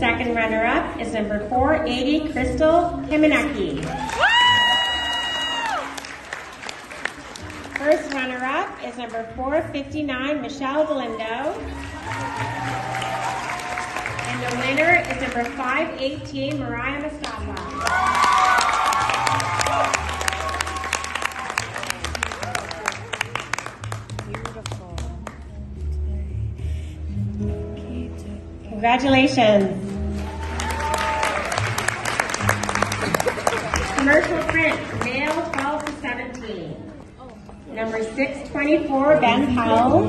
Second runner-up is number 480, Krystal Kamieniecki. First runner-up is number 459, Michelle Galindo. And the winner is number 518, Mohayra Mustafa. Congratulations. Commercial print, male 12 to 17. Number 624, Ben Powell.